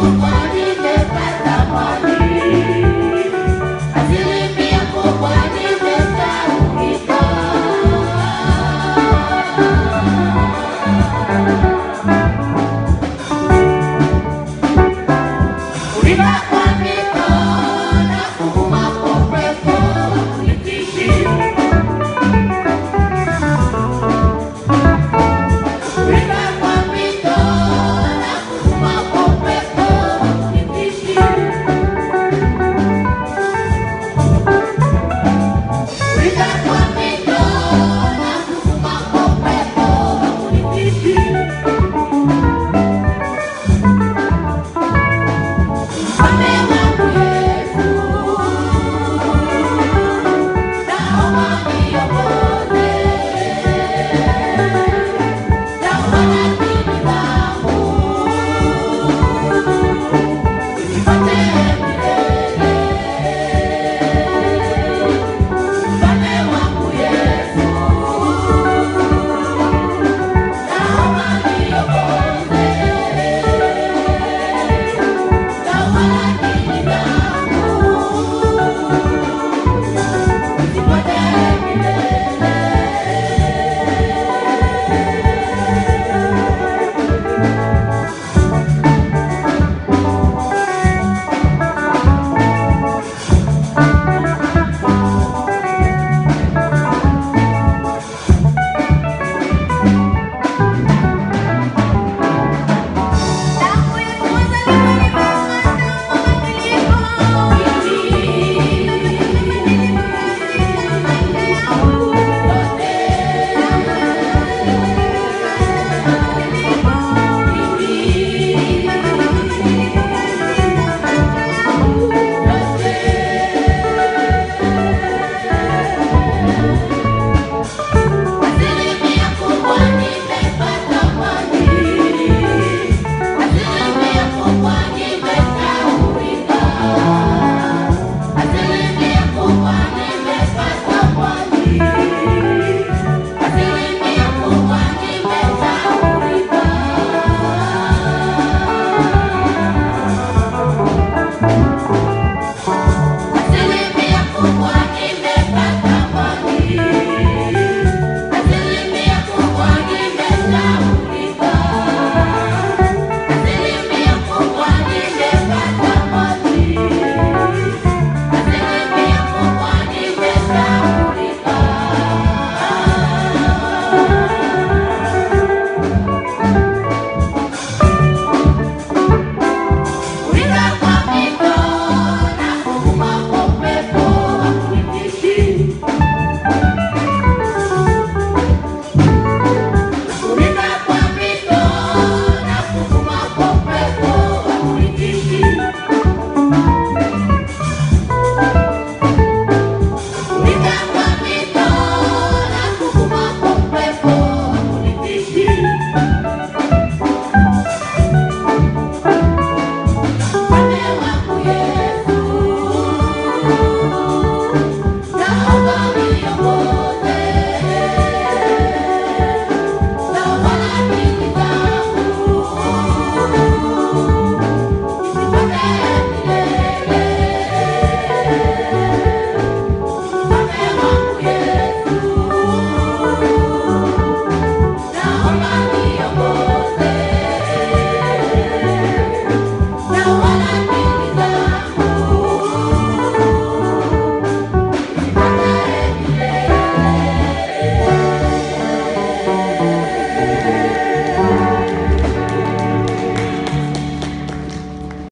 Bye.